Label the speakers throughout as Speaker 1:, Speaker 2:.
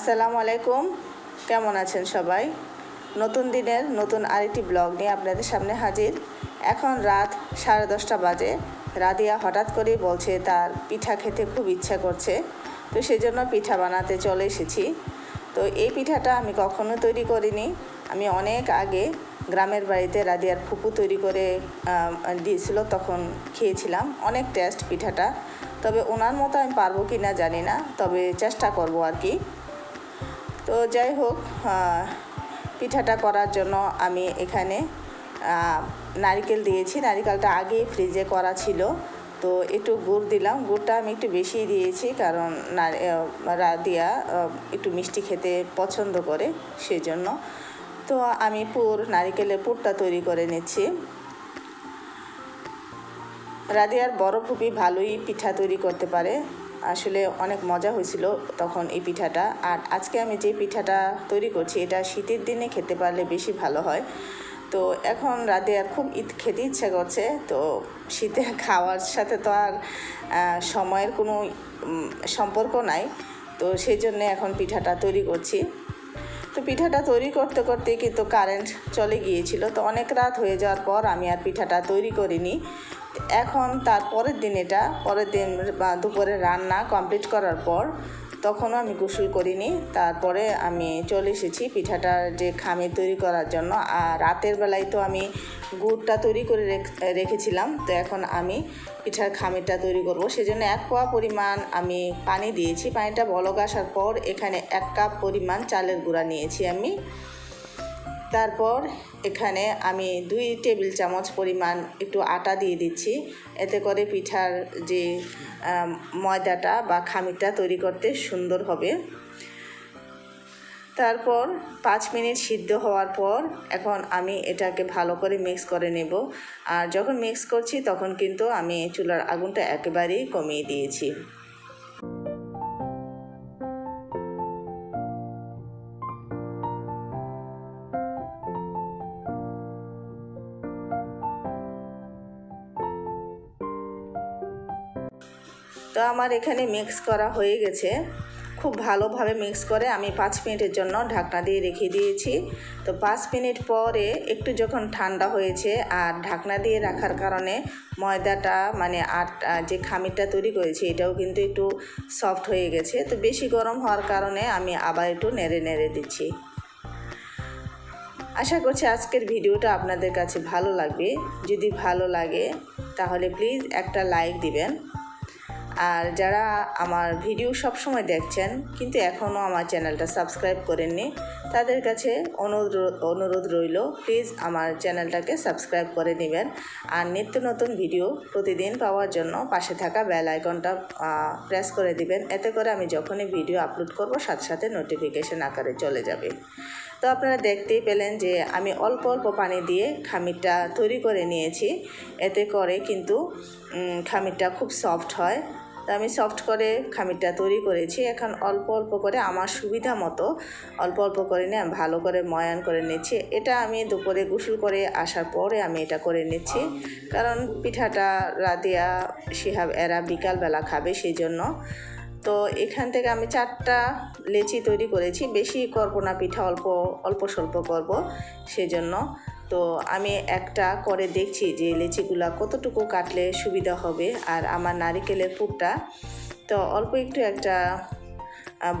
Speaker 1: আসসালামু আলাইকুম। কেমন আছেন সবাই? নতুন দিনের নতুন আরেকটি ব্লগ নিয়ে আপনাদের সামনে হাজির। এখন রাত সাড়ে দশটা বাজে। রাদিয়া হঠাৎ করেই বলছে তার পিঠা খেতে খুব ইচ্ছা করছে। তো সেই জন্য পিঠা বানাতে চলে এসেছি। তো এই পিঠাটা আমি কখনো তৈরি করিনি। আমি অনেক আগে গ্রামের বাড়িতে রাদিয়ার ফুপু তৈরি করে দিয়েছিল, তখন খেয়েছিলাম। অনেক টেস্ট পিঠাটা। তবে ওনার মতো আমি পারব কি না জানি না। তবে চেষ্টা করব আর কি। তো যাই হোক পিঠাটা করার জন্য আমি এখানে নারিকেল দিয়েছি। নারিকেলটা আগেই ফ্রিজে করা ছিল, তো একটু গুড় দিলাম। গুড়টা আমি একটু বেশিই দিয়েছি কারণ রাদিয়া একটু মিষ্টি খেতে পছন্দ করে সেই জন্য তো আমি পুর, নারিকেলের পুরটা তৈরি করে নিচ্ছি। রাদিয়ার বড় খুবই ভালোই পিঠা তৈরি করতে পারে। আসলে অনেক মজা হয়েছিল তখন এই পিঠাটা। আর আজকে আমি যে পিঠাটা তৈরি করছি, এটা শীতের দিনে খেতে পারলে বেশি ভালো হয়। তো এখন রাতে আর খুব ঈদ খেতে ইচ্ছে করছে, তো শীতে খাওয়ার সাথে তো আর সময়ের কোনো সম্পর্ক নাই। তো সেই জন্যে এখন পিঠাটা তৈরি করছি। তো পিঠাটা তৈরি করতে করতে কিন্তু কারেন্ট চলে গিয়েছিল, তো অনেক রাত হয়ে যাওয়ার পর আমি আর পিঠাটা তৈরি করিনি। এখন তার পরের দিন এটা, পরের দিন দুপুরে রান্না কমপ্লিট করার পর তখনও আমি গোসল করিনি। তারপরে আমি চলে এসেছি পিঠাটার যে খামির তৈরি করার জন্য। আর রাতের বেলায় তো আমি গুড়টা তৈরি করে রেখেছিলাম। তো এখন আমি পিঠার খামিরটা তৈরি করব। সেজন্য এক পোয়া পরিমাণ আমি পানি দিয়েছি। পানিটা বলক আসার পর এখানে এক কাপ পরিমাণ চালের গুঁড়া নিয়েছি আমি। তারপর এখানে আমি দুই টেবিল চামচ পরিমাণ একটু আটা দিয়ে দিচ্ছি। এতে করে পিঠার যে ময়দাটা বা খামিরটা তৈরি করতে সুন্দর হবে। তারপর পাঁচ মিনিট সিদ্ধ হওয়ার পর এখন আমি এটাকে ভালো করে মিক্স করে নেব। আর যখন মিক্স করছি তখন কিন্তু আমি চুলার আগুনটা একেবারেই কমিয়ে দিয়েছি। তো আমার এখানে মিক্স করা হয়ে গেছে। খুব ভালোভাবে মিক্স করে আমি পাঁচ মিনিটের জন্য ঢাকনা দিয়ে রেখে দিয়েছি। তো পাঁচ মিনিট পরে একটু যখন ঠান্ডা হয়েছে আর ঢাকনা দিয়ে রাখার কারণে ময়দাটা মানে আট যে খামিরটা তৈরি করেছি এটাও কিন্তু একটু সফট হয়ে গেছে। তো বেশি গরম হওয়ার কারণে আমি আবার একটু নেড়ে নেড়ে দিচ্ছি। আশা করছি আজকের ভিডিওটা আপনাদের কাছে ভালো লাগবে। যদি ভালো লাগে তাহলে প্লিজ একটা লাইক দিবেন। আর যারা আমার ভিডিও সব সময় দেখছেন, কিন্তু এখনও আমার চ্যানেলটা সাবস্ক্রাইব করেননি, তাদের কাছে অনুরোধ অনুরোধ রইল, প্লিজ আমার চ্যানেলটাকে সাবস্ক্রাইব করে নেবেন। আর নিত্য নতুন ভিডিও প্রতিদিন পাওয়ার জন্য পাশে থাকা বেল আইকনটা প্রেস করে দিবেন, এতে করে আমি যখনই ভিডিও আপলোড করব, সাথে সাথে নোটিফিকেশন আকারে চলে যাবে। তো আপনারা দেখতেই পেলেন যে আমি অল্প অল্প পানি দিয়ে খামিরটা তৈরি করে নিয়েছি, এতে করে কিন্তু খামিরটা খুব সফট হয়। তো আমি সফট করে খামিরটা তৈরি করেছি। এখন অল্প অল্প করে আমার সুবিধা মতো অল্প অল্প করে নিয়ে আমি ভালো করে ময়ান করে নিচ্ছি। এটা আমি দুপুরে গোসল করে আসার পরে আমি এটা করে নিচ্ছি। কারণ পিঠাটা রাদিয়া শিহাব এরা বিকালবেলা খাবে সেই জন্য তো এখান থেকে আমি চারটা লেচি তৈরি করেছি। বেশি করব না, পিঠা অল্প অল্প স্বল্প করব সেজন্য। তো আমি একটা করে দেখছি যে লেচিগুলা কতটুকু কাটলে সুবিধা হবে আর আমার নারিকেলের পুরটা। তো অল্প একটু একটা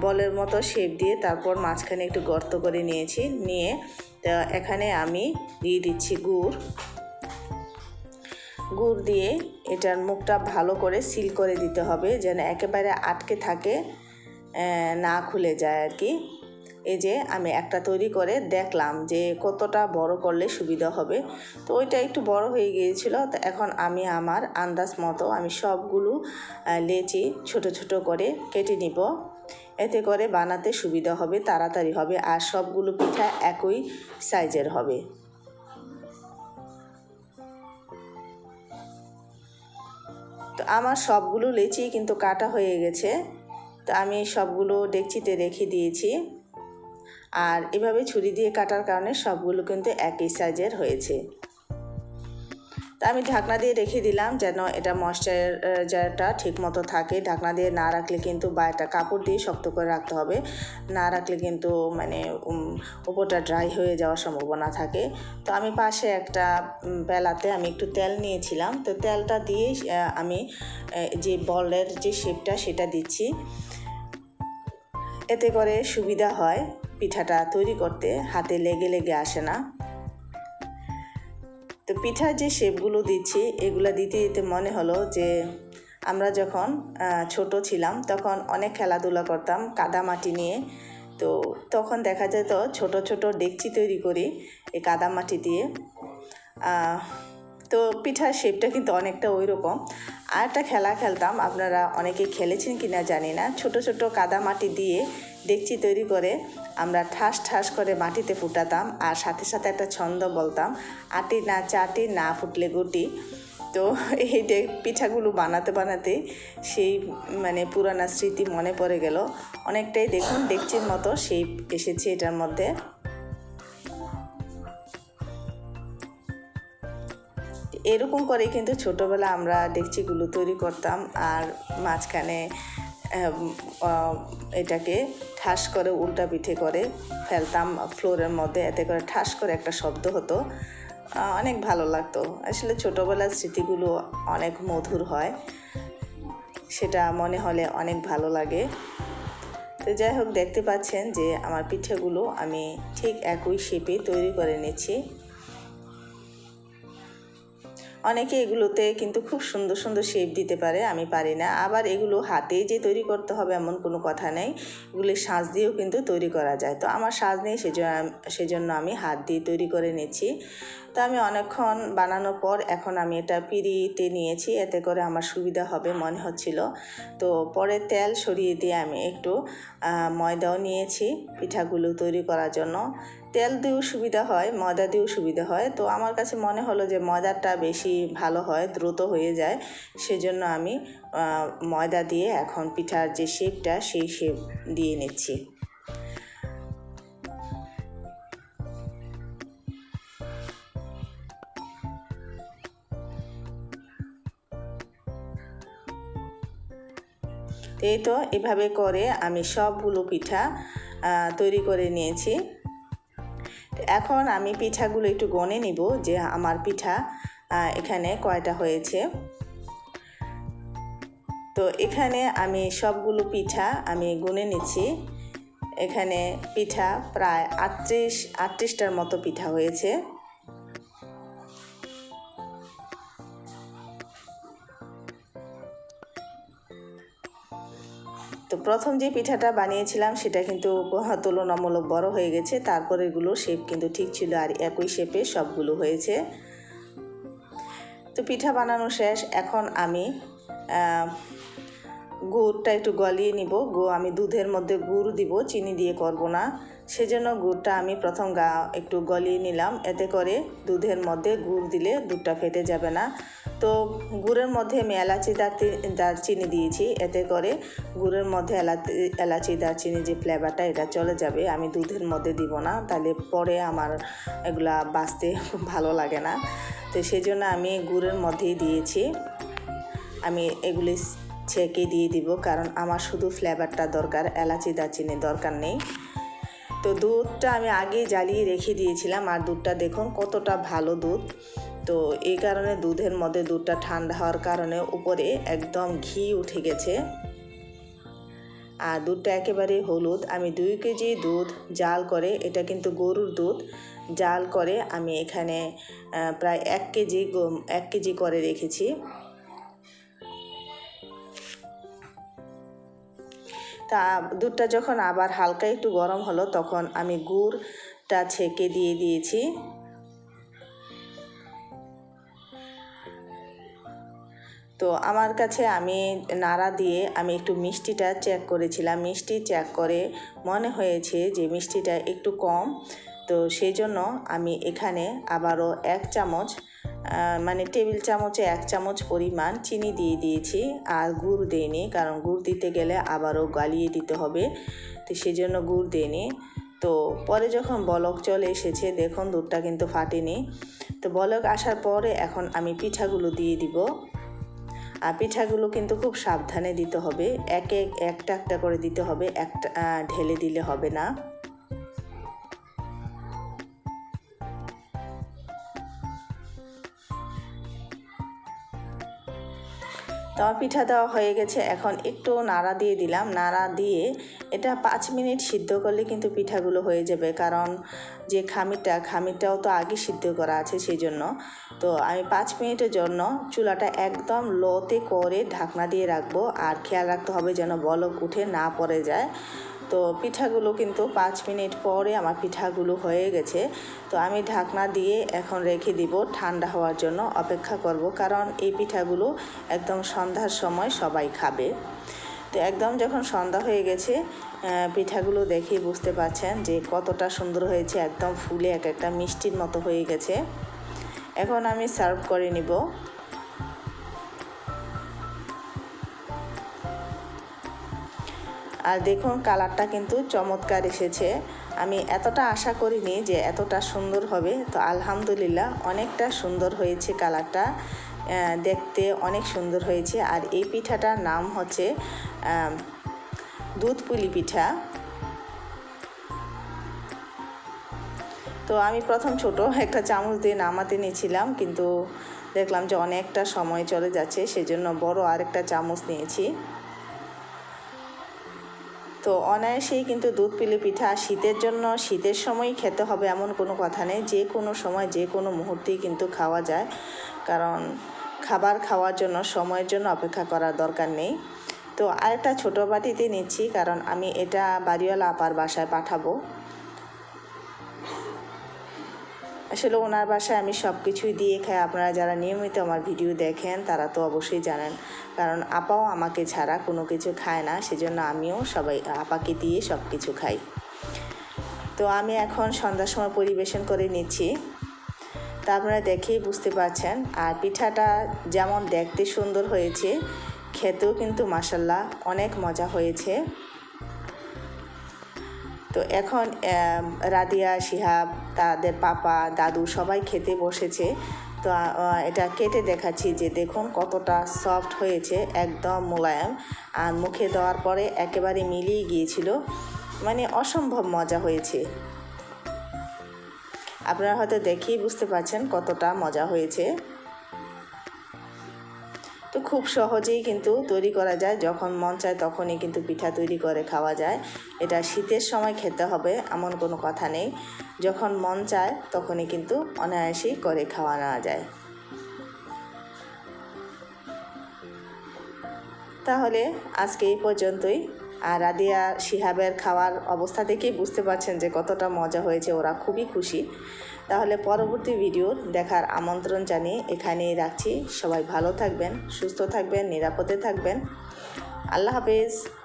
Speaker 1: বলের মতো শেপ দিয়ে তারপর মাঝখানে একটু গর্ত করে নিয়েছি। নিয়ে, তো এখানে আমি দিয়ে দিচ্ছি গুড়। গুড় দিয়ে এটার মুখটা ভালো করে সিল করে দিতে হবে যেন একেবারে আটকে থাকে না খুলে যায় আর কি। এই যে আমি একটা তৈরি করে দেখলাম যে কতটা বড় করলে সুবিধা হবে। তো ওইটা একটু বড় হয়ে গিয়েছিল। তো এখন আমি আমার আন্দাজ মতো আমি সবগুলো লেচি ছোট ছোট করে কেটে নিব। এতে করে বানাতে সুবিধা হবে, তাড়াতাড়ি হবে আর সবগুলো পিঠা একই সাইজের হবে। তো আমার সবগুলো লেচি কিন্তু কাটা হয়ে গেছে। তো আমি সবগুলো ডেকচিতে রেখে দিয়েছি। আর এভাবে ছুরি দিয়ে কাটার কারণে সবগুলো কিন্তু একই সাইজের হয়েছে। তা আমি ঢাকনা দিয়ে রেখে দিলাম যেন এটা ময়শ্চারাইজারটা ঠিক মতো থাকে। ঢাকনা দিয়ে না রাখলে কিন্তু বা একটা কাপড় দিয়ে শক্ত করে রাখতে হবে। না রাখলে কিন্তু মানে উপরটা ড্রাই হয়ে যাওয়ার সম্ভাবনা থাকে। তো আমি পাশে একটা বেলাতে আমি একটু তেল নিয়েছিলাম। তো তেলটা দিয়ে আমি যে বলের যে শেপটা সেটা দিচ্ছি। এতে করে সুবিধা হয়। পিঠাটা তৈরি করতে হাতে লেগে লেগে আসে না। তো পিঠার যে শেপগুলো দিচ্ছি, এগুলো দিতে দিতে মনে হলো যে আমরা যখন ছোট ছিলাম তখন অনেক খেলাধুলা করতাম কাদা মাটি নিয়ে। তো তখন দেখা যেত ছোট ছোট ডেকচি তৈরি করি এই কাদা মাটি দিয়ে। তো পিঠার শেপটা কিন্তু অনেকটা ওই রকম আর একটা খেলা খেলতাম, আপনারা অনেকে খেলেছেন কি না জানি না। ছোট ছোট কাদা মাটি দিয়ে ডেকচি তৈরি করে আমরা ঠাস ঠাস করে মাটিতে ফুটাতাম। আর সাথে সাথে একটা ছন্দ বলতাম, আটি না চাটি, না ফুটলে গুটি। তো এই পিঠাগুলো বানাতে বানাতে সেই মানে পুরানা স্মৃতি মনে পড়ে গেল। অনেকটাই দেখুন, ডেকচির মতো সেই এসেছে এটার মধ্যে। এরকম করে কিন্তু ছোটোবেলা আমরা ডেকচিগুলো তৈরি করতাম আর মাঝখানে এটাকে ঠাস করে উল্টা পিঠে করে ফেলতাম ফ্লোরের মধ্যে। এতে করে ঠাস করে একটা শব্দ হতো। অনেক ভালো লাগতো। আসলে ছোটোবেলার স্মৃতিগুলো অনেক মধুর হয়। সেটা মনে হলে অনেক ভালো লাগে। তো যাই হোক, দেখতে পাচ্ছেন যে আমার পিঠেগুলো আমি ঠিক একই শেপে তৈরি করে নিচ্ছি। অনেকে এগুলোতে কিন্তু খুব সুন্দর সুন্দর শেপ দিতে পারে, আমি পারি না। আবার এগুলো হাতে যে তৈরি করতে হবে এমন কোনো কথা নেই। এগুলি সাজ দিয়েও কিন্তু তৈরি করা যায়। তো আমার সাজ নেই, সেজন্য সেজন্য আমি হাত দিয়ে তৈরি করে নিচ্ছি। তো আমি অনেকক্ষণ বানানোর পর এখন আমি এটা পিড়িতে নিয়েছি, এতে করে আমার সুবিধা হবে মনে হচ্ছিল। তো পরে তেল সরিয়ে দিয়ে আমি একটু ময়দাও নিয়েছি পিঠাগুলো তৈরি করার জন্য। তেল দিয়েও সুবিধা হয়, ময়দা দিয়েও সুবিধা হয়। তো আমার কাছে মনে হলো যে ময়দাটা বেশি ভালো হয়, দ্রুত হয়ে যায়। সেজন্য আমি ময়দা দিয়ে এখন পিঠার যে শেপটা, সেই শেপ দিয়ে নিচ্ছি। এই তো এভাবে করে আমি সবগুলো পিঠা তৈরি করে নিয়েছি। এখন আমি পিঠাগুলো একটু গনে নিব যে আমার পিঠা এখানে কয়টা হয়েছে। তো এখানে আমি সবগুলো পিঠা আমি গুনে নিচ্ছি। এখানে পিঠা প্রায় আটত্রিশ, আটত্রিশটার মতো পিঠা হয়েছে। তো প্রথম যে পিঠাটা বানিয়েছিলাম, সেটা কিন্তু তুলনামূলক বড় হয়ে গেছে। তারপরে এগুলো শেপ কিন্তু ঠিক ছিল আর একই শেপে সবগুলো হয়েছে। তো পিঠা বানানো শেষ। এখন আমি গুড়টা একটু গলিয়ে নিব। গু, আমি দুধের মধ্যে গুড় দিব, চিনি দিয়ে করব না। সেজন্য গুড়টা আমি প্রথম গা একটু গলিয়ে নিলাম। এতে করে দুধের মধ্যে গুড় দিলে দুধটা ফেটে যাবে না। তো গুড়ের মধ্যে আমি এলাচি দারচিনি দিয়েছি। এতে করে গুড়ের মধ্যে এলাচি এলাচি দারচিনি যে ফ্লেভারটা, এটা চলে যাবে। আমি দুধের মধ্যে দিব না। তাহলে পরে আমার এগুলা বাঁচতে ভালো লাগে না। তো সেই জন্য আমি গুড়ের মধ্যেই দিয়েছি। আমি এগুলি ছেঁকে দিয়ে দিব, কারণ আমার শুধু ফ্লেভারটা দরকার। এলাচি দারচিনি দরকার নেই। তো দুধটা আমি আগেই জ্বালিয়ে রেখে দিয়েছিলাম, আর দুধটা দেখুন কতটা ভালো দুধ। তো এই কারণে দুধের মধ্যে দুধটা ঠান্ডা হওয়ার কারণে উপরে একদম ঘি উঠে গেছে। আর দুধটা একেবারে হলুদ। আমি দুই কেজি দুধ জাল করে, এটা কিন্তু গরুর দুধ, জাল করে আমি এখানে প্রায় এক কেজি এক কেজি করে রেখেছি। তা দুধটা যখন আবার হালকা একটু গরম হলো, তখন আমি গুড়টা ছেঁকে দিয়ে দিয়েছি। তো আমার কাছে আমি নাড়া দিয়ে আমি একটু মিষ্টিটা চেক করেছিলাম। মিষ্টি চেক করে মনে হয়েছে যে মিষ্টিটা একটু কম। তো সেই জন্য আমি এখানে আবারও এক চামচ মানে টেবিল চামচে এক চামচ পরিমাণ চিনি দিয়ে দিয়েছি আর গুড় দিইনি, কারণ গুড় দিতে গেলে আবারও গালিয়ে দিতে হবে। তো সেই জন্য গুড় দিইনি। তো পরে যখন বলক চলে এসেছে, দেখুন দুধটা কিন্তু ফাটেনি। তো বলক আসার পরে এখন আমি পিঠাগুলো দিয়ে দিব। আর পিঠাগুলো কিন্তু খুব সাবধানে দিতে হবে। এক একটা একটা করে দিতে হবে, একটা ঢেলে দিলে হবে না। তো পিঠা দেওয়া হয়ে গেছে, এখন একটু নাড়া দিয়ে দিলাম। নাড়া দিয়ে এটা পাঁচ মিনিট সিদ্ধ করলে কিন্তু পিঠাগুলো হয়ে যাবে, কারণ যে খামিরটা, খামিরটাও তো আগে সিদ্ধ করা আছে সেই জন্য তো আমি পাঁচ মিনিটের জন্য চুলাটা একদম লোতে করে ঢাকনা দিয়ে রাখব, আর খেয়াল রাখতে হবে যেন বলক উঠে না পড়ে যায়। তো পিঠাগুলো কিন্তু পাঁচ মিনিট পরে আমার পিঠাগুলো হয়ে গেছে। তো আমি ঢাকনা দিয়ে এখন রেখে দিব ঠান্ডা হওয়ার জন্য, অপেক্ষা করব, কারণ এই পিঠাগুলো একদম সন্ধ্যার সময় সবাই খাবে। তো একদম যখন সন্ধ্যা হয়ে গেছে পিঠাগুলো দেখে বুঝতে পারছেন যে কতটা সুন্দর হয়েছে, একদম ফুলে এক একটা মিষ্টির মতো হয়ে গেছে। এখন আমি সার্ভ করে নিব। আর দেখুন কালারটা কিন্তু চমৎকার এসেছে। আমি এতটা আশা করিনি যে এতটা সুন্দর হবে। তো আলহামদুলিল্লাহ অনেকটা সুন্দর হয়েছে কালারটা। দেখতে অনেক সুন্দর হয়েছে। আর এই পিঠাটার নাম হচ্ছে দুধ পুলি পিঠা। তো আমি প্রথম ছোট একটা চামচ দিয়ে নামাতে নিয়েছিলাম, কিন্তু দেখলাম যে অনেকটা সময় চলে যাচ্ছে, সেজন্য বড় আরেকটা চামচ নিয়েছি। তো অনায়াসেই কিন্তু দুধ পিলি পিঠা শীতের জন্য, শীতের সময় খেতে হবে এমন কোনো কথা নেই। যে কোনো সময়, যে কোনো মুহূর্তেই কিন্তু খাওয়া যায়। কারণ খাবার খাওয়ার জন্য, সময়ের জন্য অপেক্ষা করার দরকার নেই। তো আরেকটা ছোটো বাটিতে নিচ্ছি, কারণ আমি এটা বাড়িওয়ালা আপার বাসায় পাঠাবো। আসলে ওনার বাসায় আমি সব কিছুই দিয়ে খাই। আপনারা যারা নিয়মিত আমার ভিডিও দেখেন, তারা তো অবশ্যই জানেন। কারণ আপাও আমাকে ছাড়া কোনো কিছু খায় না, সেজন্য আমিও সবাই, আপাকে দিয়ে সব কিছু খাই। তো আমি এখন সন্ধ্যার সময় পরিবেশন করে নিচ্ছি। তা আপনারা দেখেই বুঝতে পারছেন। আর পিঠাটা যেমন দেখতে সুন্দর হয়েছে, খেতেও কিন্তু মাসাল্লাহ অনেক মজা হয়েছে। তো এখন রাদিয়া, শিহাব, তাদের পাপা, দাদু সবাই খেতে বসেছে। তো এটা কেটে দেখাচ্ছি যে দেখুন কতটা সফট হয়েছে, একদম মোলায়েম। আর মুখে দেওয়ার পরে একেবারে মিলিয়ে গিয়েছিল। মানে অসম্ভব মজা হয়েছে। আপনারা হয়তো দেখেই বুঝতে পারছেন কতটা মজা হয়েছে। তো খুব সহজেই কিন্তু তৈরি করা যায়। যখন মন চায় তখনই কিন্তু পিঠা তৈরি করে খাওয়া যায়। এটা শীতের সময় খেতে হবে, এমন কোনো কথা নেই। যখন মন চায় তখনই কিন্তু অনায়াসেই করে খাওয়া নেওয়া যায়। তাহলে আজকে এই পর্যন্তই। আর রাদিয়া শিহাবের খাওয়ার অবস্থা দেখেই বুঝতে পারছেন যে কতটা মজা হয়েছে, ওরা খুবই খুশি। তাহলে পরবর্তী ভিডিও দেখার আমন্ত্রণ জানিয়ে এখানেই রাখছি। সবাই ভালো থাকবেন, সুস্থ থাকবেন, নিরাপদে থাকবেন। আল্লাহ হাফেজ।